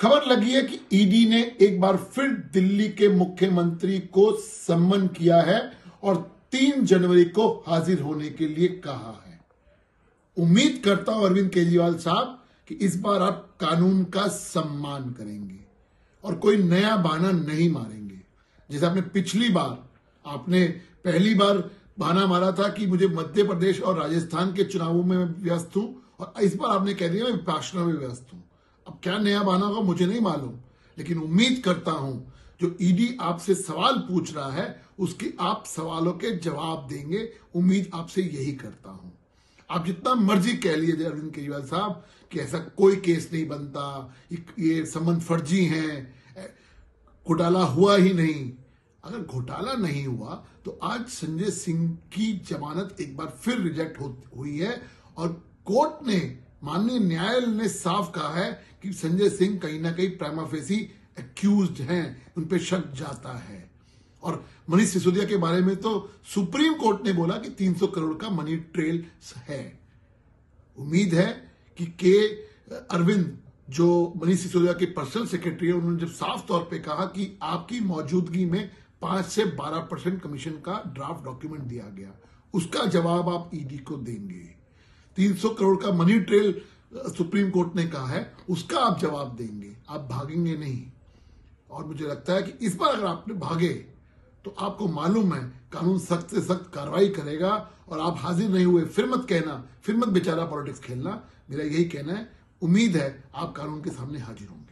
खबर लगी है कि ईडी ने एक बार फिर दिल्ली के मुख्यमंत्री को सम्मन किया है और तीन जनवरी को हाजिर होने के लिए कहा है। उम्मीद करता हूँ अरविंद केजरीवाल साहब कि इस बार आप कानून का सम्मान करेंगे और कोई नया बहाना नहीं मारेंगे। जैसे आपने पिछली बार, आपने पहली बार बहाना मारा था कि मुझे मध्य प्रदेश और राजस्थान के चुनावों में व्यस्त हूँ और इस बार आपने कह दिया मैं विपासना में व्यस्त हूँ। अब क्या नया बहाना होगा मुझे नहीं मालूम। लेकिन उम्मीद करता हूँ, जो ईडी आपसे सवाल पूछ रहा है, उसके आप सवालों के जवाब देंगे। उम्मीद आपसे यही करता हूँ। आप जितना मर्ज़ी कह लीजिए अरविंद केजरीवाल साहब, कि ऐसा कोई केस नहीं बनता, ये संबंध फर्जी हैं घोटाला हुआ ही नहीं। अगर घोटाला नहीं हुआ तो आज संजय सिंह की जमानत एक बार फिर रिजेक्ट हुई है, और कोर्ट ने, माननीय न्यायालय ने साफ़ कहा है कि संजय सिंह कहीं ना कहीं प्राइमाफेसी एक्यूज हैं, उन पर शक जाता है। और मनीष सिसोदिया के बारे में तो सुप्रीम कोर्ट ने बोला कि 300 करोड़ का मनी ट्रेल है। उम्मीद है कि के, अरविंद, जो मनीष सिसोदिया के पर्सनल सेक्रेटरी है, उन्होंने जब साफ़ तौर पे कहा कि आपकी मौजूदगी में पाँच से बारह परसेंट कमीशन का ड्राफ्ट डॉक्यूमेंट दिया गया, उसका जवाब आप ईडी को देंगे। 300 करोड़ का मनी ट्रेल सुप्रीम कोर्ट ने कहा है, उसका आप जवाब देंगे। आप भागेंगे नहीं। और मुझे लगता है कि इस बार अगर आपने भागे तो आपको मालूम है, कानून सख्त से सख्त कार्रवाई करेगा, और आप हाजिर नहीं हुए। फिर मत कहना, फिर मत बेचारा पॉलिटिक्स खेलना। मेरा यही कहना है, उम्मीद है आप कानून के सामने हाजिर होंगे।